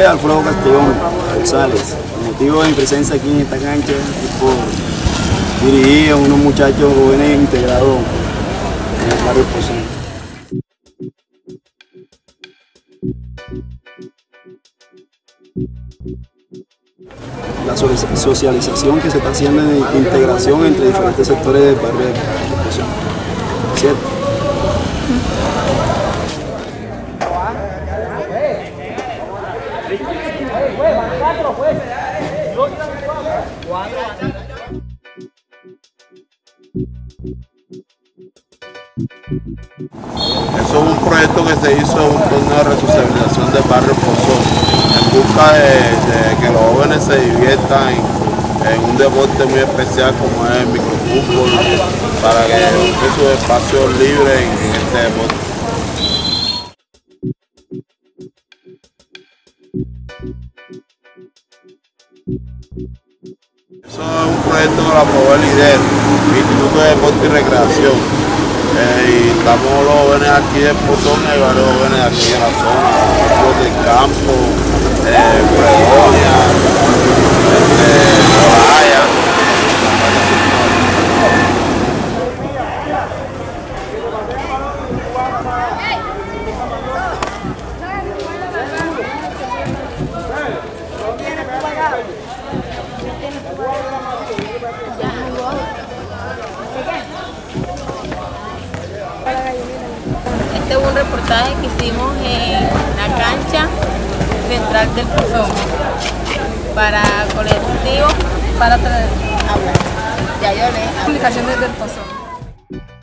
Es Alfredo Castellón González. El motivo de mi presencia aquí en esta cancha es por dirigir a unos muchachos jóvenes integrados en el barrio. La so- socialización que se está haciendo de integración entre diferentes sectores del barrio de. ¿Cierto? Eso es un proyecto que se hizo, un torneo de resocialización del barrio Pozón, busca de, de que los jóvenes se diviertan en, un deporte muy especial como es el microfútbol, para que busquen sus espacios libres en, este deporte. Eso es un proyecto que lo aprobó el IDER, Instituto de Deporte y Recreación. Eh, y estamos los jóvenes aquí de Pozón, hay varios jóvenes aquí en la zona, los del campo, este, es un reportaje que hicimos en la cancha del Pozón para colectivo para hablar. Ya yo le Publicaciones del Pozón.